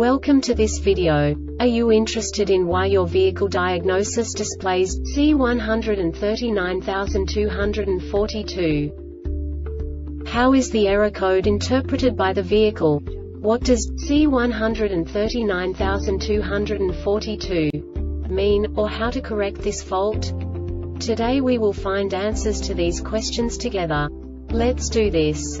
Welcome to this video. Are you interested in why your vehicle diagnosis displays C139242? How is the error code interpreted by the vehicle? What does C139242 mean, or how to correct this fault? Today we will find answers to these questions together. Let's do this.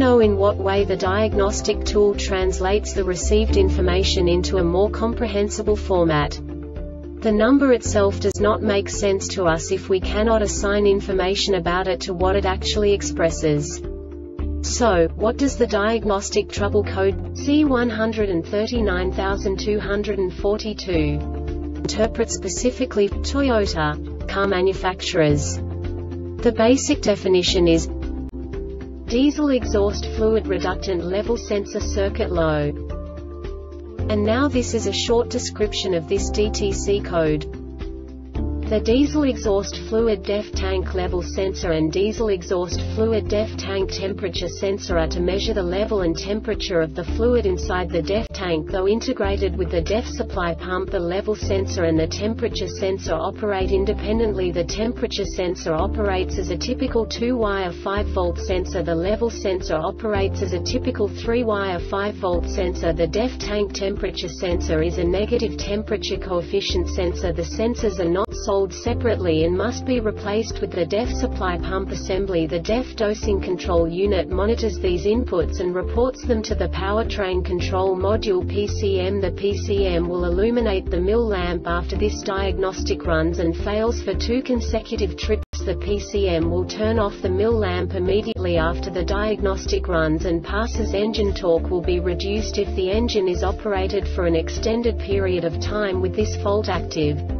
know in what way the diagnostic tool translates the received information into a more comprehensible format. The number itself does not make sense to us if we cannot assign information about it to what it actually expresses. So, what does the diagnostic trouble code C139242 interpret specifically Toyota car manufacturers? The basic definition is Diesel exhaust fluid reductant level sensor circuit low. And now this is a short description of this DTC code. The diesel exhaust fluid DEF tank level sensor and diesel exhaust fluid DEF tank temperature sensor are to measure the level and temperature of the fluid inside the DEF tank though integrated with the DEF supply pump the level sensor and the temperature sensor operate independently. The temperature sensor operates as a typical 2-wire 5-volt sensor. The level sensor operates as a typical 3-wire 5-volt sensor. The DEF tank temperature sensor is a negative temperature coefficient sensor. The sensors are not sold sold separately and must be replaced with the DEF supply pump assembly. The DEF dosing control unit monitors these inputs and reports them to the powertrain control module PCM. The PCM will illuminate the MIL lamp after this diagnostic runs and fails for two consecutive trips. The PCM will turn off the MIL lamp immediately after the diagnostic runs and passes engine torque will be reduced if the engine is operated for an extended period of time with this fault active.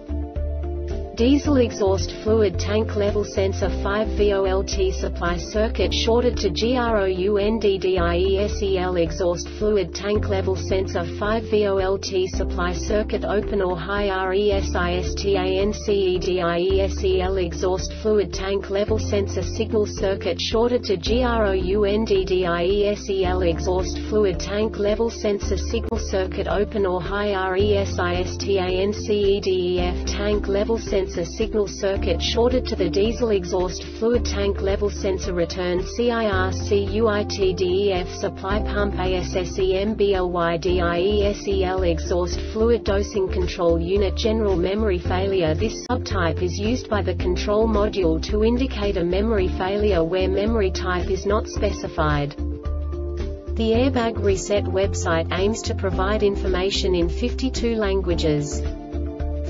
Diesel exhaust fluid tank level sensor 5 VOLT supply circuit shorted to GROUNDDIESEL exhaust fluid tank level sensor 5 VOLT supply circuit open or high RESISTANCEDIESEL exhaust fluid tank level sensor signal circuit shorted to GROUNDDIESEL exhaust fluid tank level sensor signal circuit open or high RESISTANCEDEF tank level sensor signal circuit shorted to the diesel exhaust fluid tank level sensor return CIRCUITDEF supply pump ASSEMBLYDIESEL exhaust fluid dosing control unit general memory failure This subtype is used by the control module to indicate a memory failure where memory type is not specified. The Airbag Reset website aims to provide information in 52 languages.